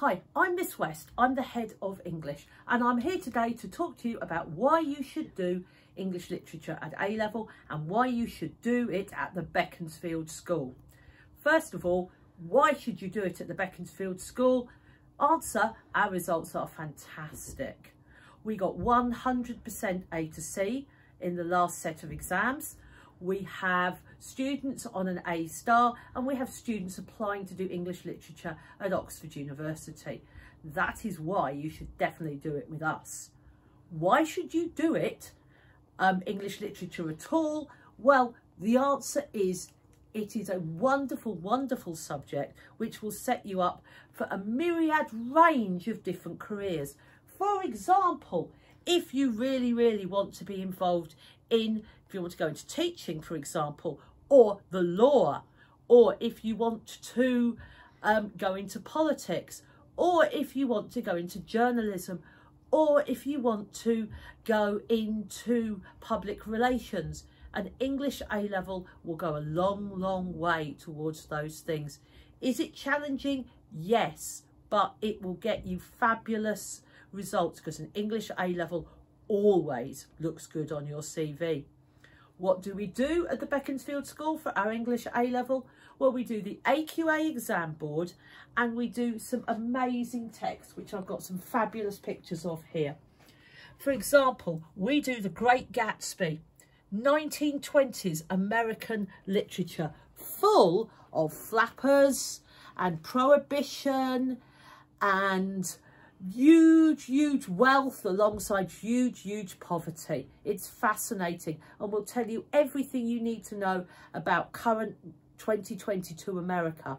Hi, I'm Miss West. I'm the head of English and I'm here today to talk to you about why you should do English literature at A level and why you should do it at the Beaconsfield School. First of all, why should you do it at the Beaconsfield School? Answer, our results are fantastic. We got 100% A to C in the last set of exams we have students on an A star and we have students applying to do English literature at Oxford University. That is why you should definitely do it with us. Why should you do it, um, English literature at all? Well, the answer is it is a wonderful, wonderful subject which will set you up for a myriad range of different careers. For example, if you really, really want to be involved in, if you want to go into teaching, for example, or the law, or if you want to um, go into politics, or if you want to go into journalism, or if you want to go into public relations, an English A-level will go a long, long way towards those things. Is it challenging? Yes, but it will get you fabulous results because an English A-level always looks good on your CV. What do we do at the Beaconsfield School for our English A-level? Well, we do the AQA exam board and we do some amazing text, which I've got some fabulous pictures of here. For example, we do The Great Gatsby, 1920s American literature, full of flappers and prohibition and huge, huge wealth alongside huge, huge poverty. It's fascinating and will tell you everything you need to know about current 2022 America.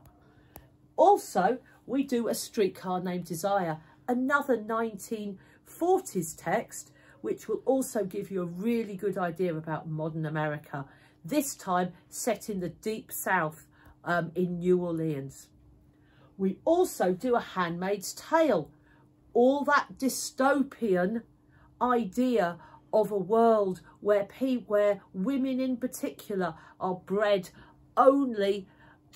Also, we do A Streetcar Named Desire, another 1940s text, which will also give you a really good idea about modern America. This time set in the deep south um, in New Orleans. We also do A Handmaid's Tale, all that dystopian idea of a world where people, where women in particular are bred only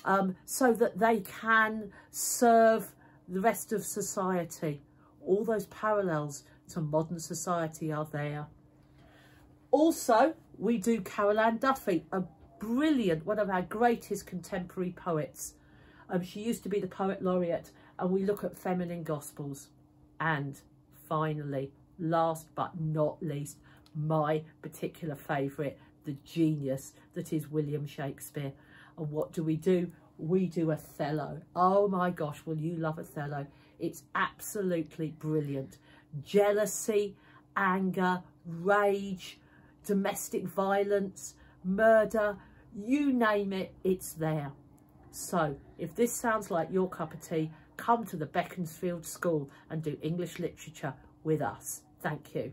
um, so that they can serve the rest of society. All those parallels to modern society are there. Also, we do Carol Ann Duffy, a brilliant, one of our greatest contemporary poets. Um, she used to be the Poet Laureate and we look at feminine gospels. And finally, last but not least, my particular favourite, the genius that is William Shakespeare. And what do we do? We do Othello. Oh my gosh, will you love Othello? It's absolutely brilliant. Jealousy, anger, rage, domestic violence, murder, you name it, it's there. So if this sounds like your cup of tea, come to the Beaconsfield School and do English literature with us. Thank you.